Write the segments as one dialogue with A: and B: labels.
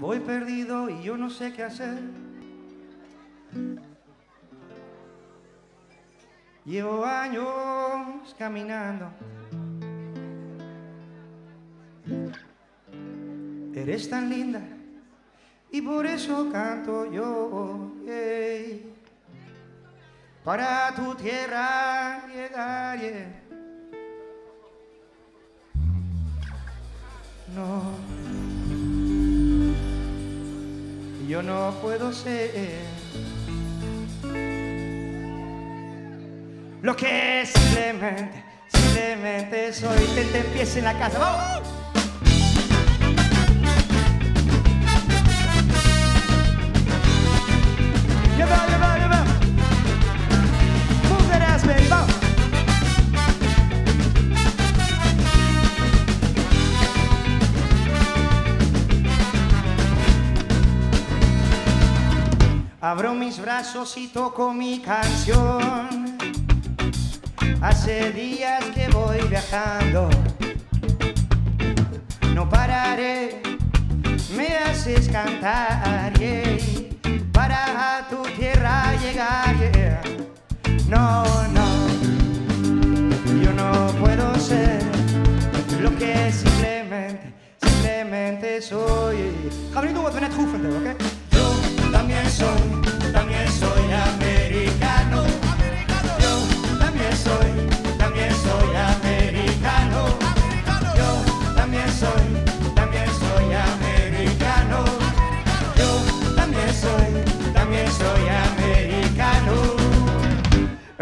A: Voy perdido y yo no sé qué hacer. Llevo años caminando. Eres tan linda y por eso canto yo. Para tu tierra llegaré. No, yo no puedo ser lo que simplemente, simplemente soy. Te, te en la casa. ¡Vamos! Abro mis brazos y toco mi canción. Hace días que voy viajando. No pararé, me haces cantar. yeah. Para tu tierra llegar. No, no, yo no puedo ser lo que simplemente, simplemente soy. Gaan we nu doen wat we net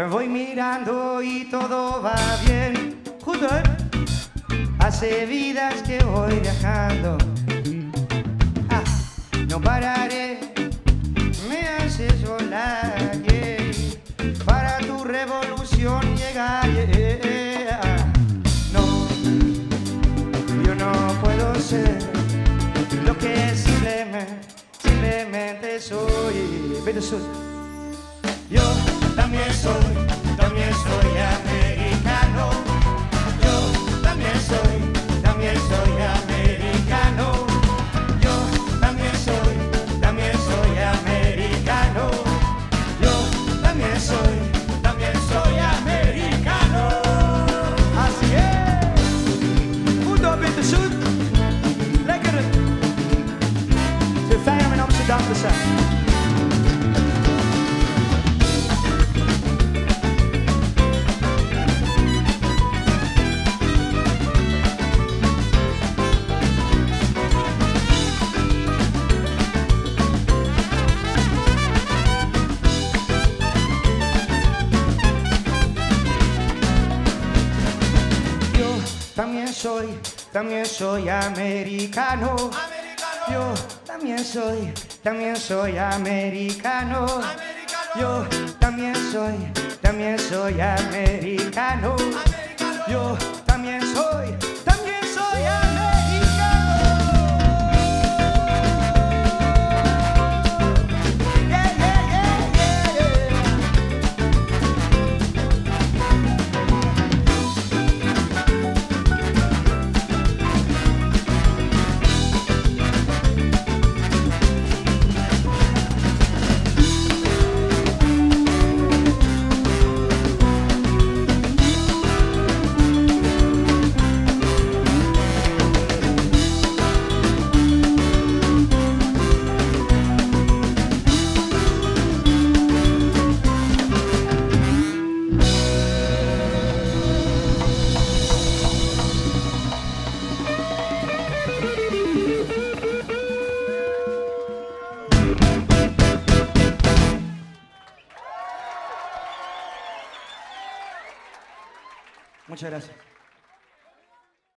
A: Voy mirando y todo va bien. Justo, ¿eh? Hace vidas que voy viajando. Ah, no pararé, Yo también soy, también soy americano. Yo también soy, también soy americano. Yo también soy, también soy americano. Yo también soy, también soy americano. Así es. Op in de zoet. Lekker. Het Amsterdam te. También soy, también soy americano. Yo también soy, también soy americano. Yo también soy, también soy americano. Yo también soy, Muchas gracias.